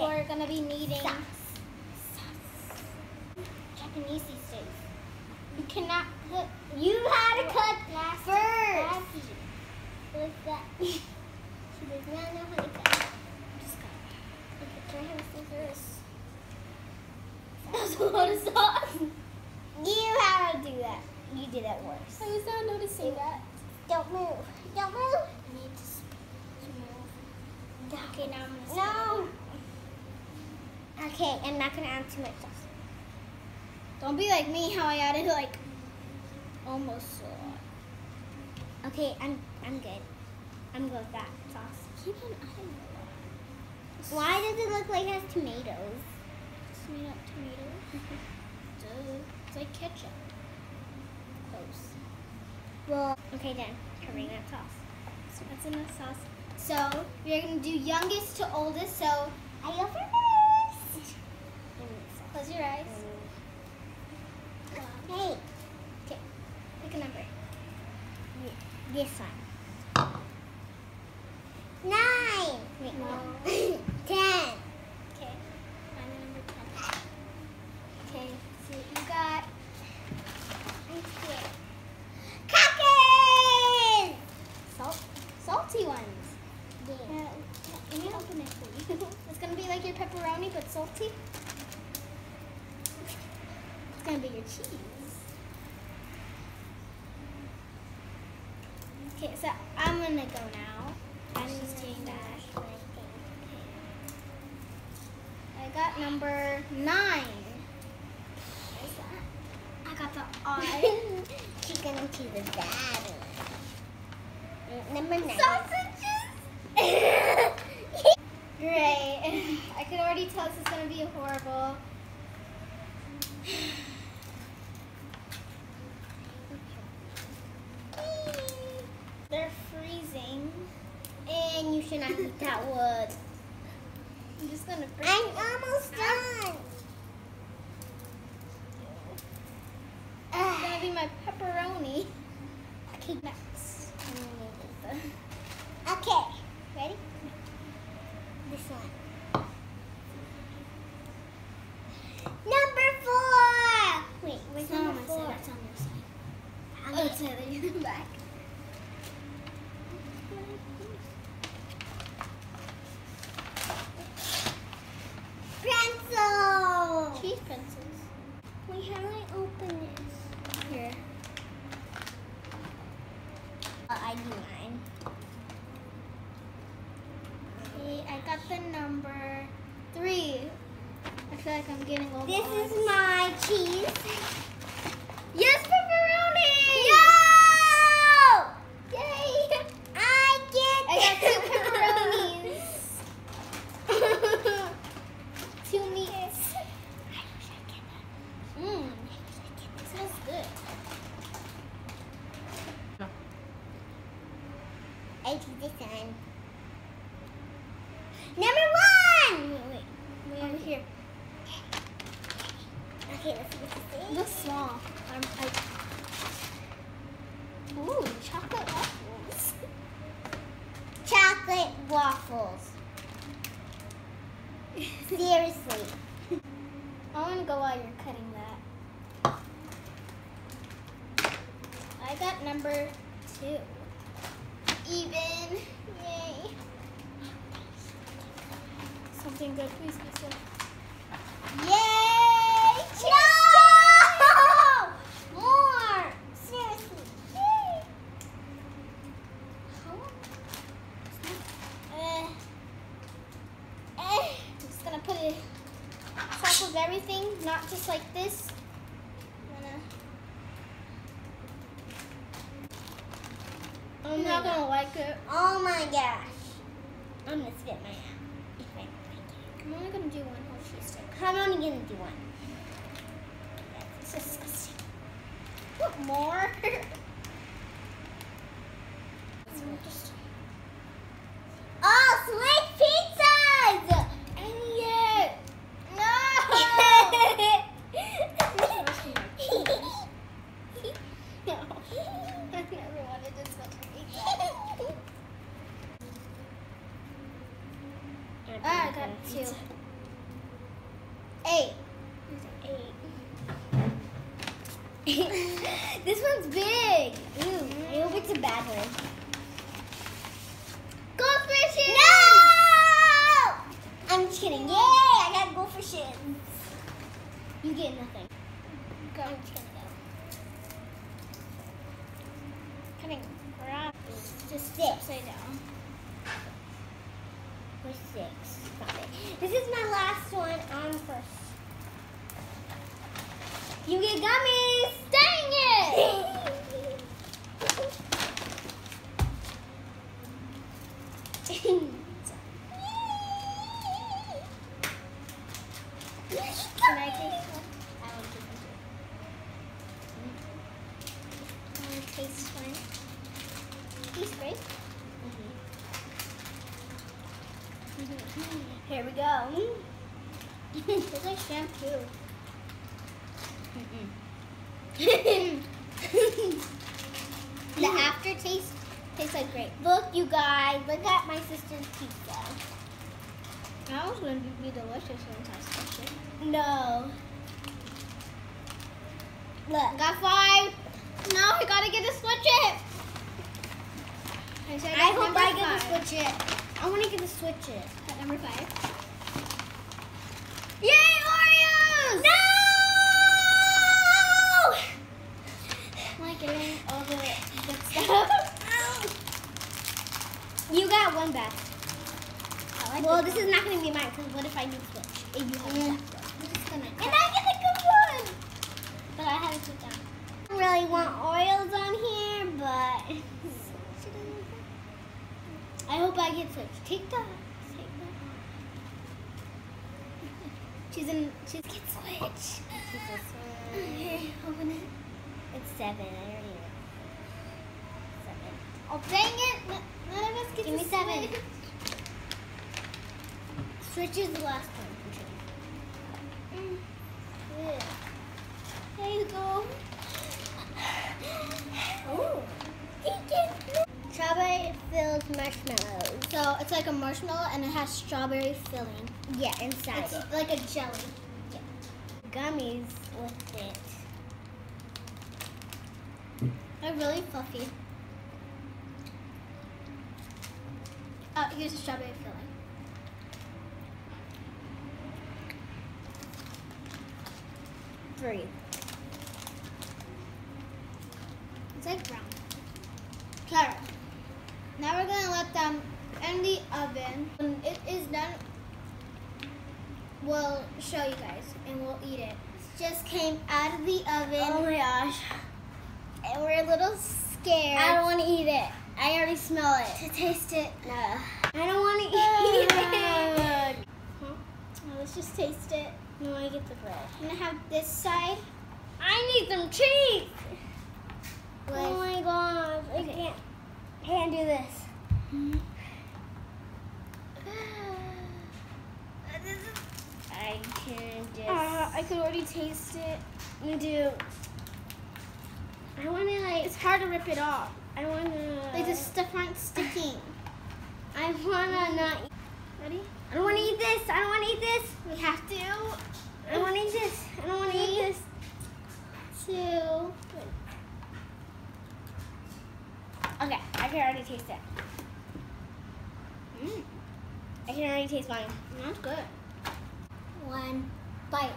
we're gonna be needing Sauce. Japanese steak. You cannot put. You had to cut first. Lassie. What's that? She does not know how to cut. Just got Okay, can I have a scissors? That was a lot of sauce. You have to do that. You did it worse. I was not noticing that. Don't move. Don't move. I need to move. Okay, now I'm gonna. No. Okay, I'm not gonna add too much sauce. Don't be like me, how I added like almost a lot. Okay, I'm I'm good. I'm good with that sauce. Keep on adding a lot. Why does it look like it has tomatoes? Tomato, tomato. Duh. It's like ketchup. Close. Well, okay, done. Covering that sauce. So that's enough sauce. So we're gonna do youngest to oldest. So I first. Close your eyes. Hey, Pick a number. this one. Nine. Wait, No. Ten. Okay. Find the number ten. Okay. So you got I'm scared. Crackers. salt, salty ones. Yeah. Yeah, let me open it for you. It's gonna be like your pepperoni, but salty. It's gonna be your cheese. Okay, so I'm gonna go now. I'm just doing that. I got number nine. What is that? I got the eye. She's gonna choose the bad one. Number nine. Great. I could already tell this is gonna be horrible. They're freezing. And you should not eat that wood. I'm just gonna break I'm it. almost done. It's gonna be my pepperoni. Okay, Next. okay. Ready? This one. Number four. Wait, where's It's not on number my four? side, it's on your side. I'm Oh, gonna- it's the other back. Pencil. Cheese pencils. Wait, how do I open this? Here. Uh, I do mine. Okay, I got the number three. I feel like I'm getting the This is my cheese. Yes, pepperoni! No! Yay! I get I got two pepperonis. two meats. Mmm. Smells good. I choose this one. Number one! Wait, wait. Over here. Okay, let's see what this is. looks small. I'm, I... Ooh, chocolate waffles. Chocolate waffles. Seriously. I want to go while you're cutting that. I got number two. Even. Yay. Good, please be good. Yay! No! More! Seriously. Yay! Eh. I'm just gonna put it on top of everything, not just like this. I'm. I'm not gonna like it. Oh my gosh. I'm gonna spit my out. If I like I'm only gonna do one whole cheese stick. I'm only gonna do one. It's disgusting. Put more. Oh, sweet pizzas! And yet, no. never wanted this much pizza. Ah, I got two. Eight. Eight. this one's big. Ooh, I hope it's a bad one. Goldfishes! No! I'm just kidding. Yay! I got goldfishes. You get nothing. Go, I'm just gonna go. Grab this. Just Six. upside down. For six. Got it. This is my last one on first. You get gummies. Dang it! Can I taste one? I want to taste it. I taste one. Taste great. Here we go. It's like shampoo. the aftertaste tastes like grape. Look, you guys. Look at my sister's pizza. That was going to be delicious once I it. No. Look. Got five. No, I gotta get a switch it. I, said I hope I get to five. switch it. I want to get to switch it. At number five. Yay, Oreos! No! I'm like getting all the good stuff. One. I like Well, this is not going to be mine because what if I do switch? If you have that one. I'm just gonna. And I get the good one. But I haven't put down. I don't really want Oreos on here, but I hope I get switch. Take that. Take that. She's in. She's. Get switch. Okay, open it. It's seven. I already know. Seven. Oh dang it! Give me seven. switch. Is the last one. Yeah. There you go. Oh. Strawberry filled marshmallows. So it's like a marshmallow and it has strawberry filling. Yeah, inside It's it. like a jelly. Gummies with it. They're really fluffy. Oh, here's the strawberry filling. Three. It's like brown. Okay. Now we're gonna let them in the oven. When it is done, we'll show you guys and we'll eat it. It just came out of the oven Oh my gosh. and we're a little scared I don't want to eat it. I already smell it. to taste it. No. I don't want to eat it. Well, let's just taste it. No, I get the bread. I'm gonna have this side I need some cheese. with Oh my gosh. I Okay. can't. Can't do this. I can just. Uh, I could already taste it. You do. I want to like. It's hard to rip it off. I want to. Like the stuff aren't sticking. I want to not. eat- Ready? I don't want to eat this. I don't want to eat this. We have to. I don't want to eat this. I don't want to eat this. Two. Okay, I can already taste it. Mm, I can already taste mine. that's good. One bite.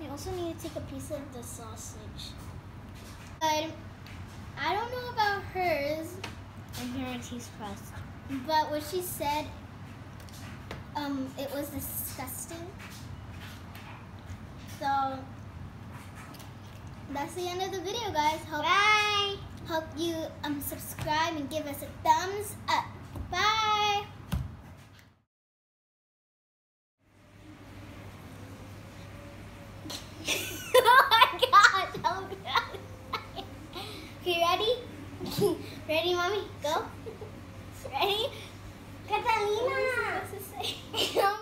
We also need to take a piece of the sausage. But I don't know about hers, I already taste crust. but what she said, um, it was disgusting. So that's the end of the video, guys. Hope Bye. hope you um subscribe and give us a thumbs up. Ready, mommy? Go. Ready? Catalina.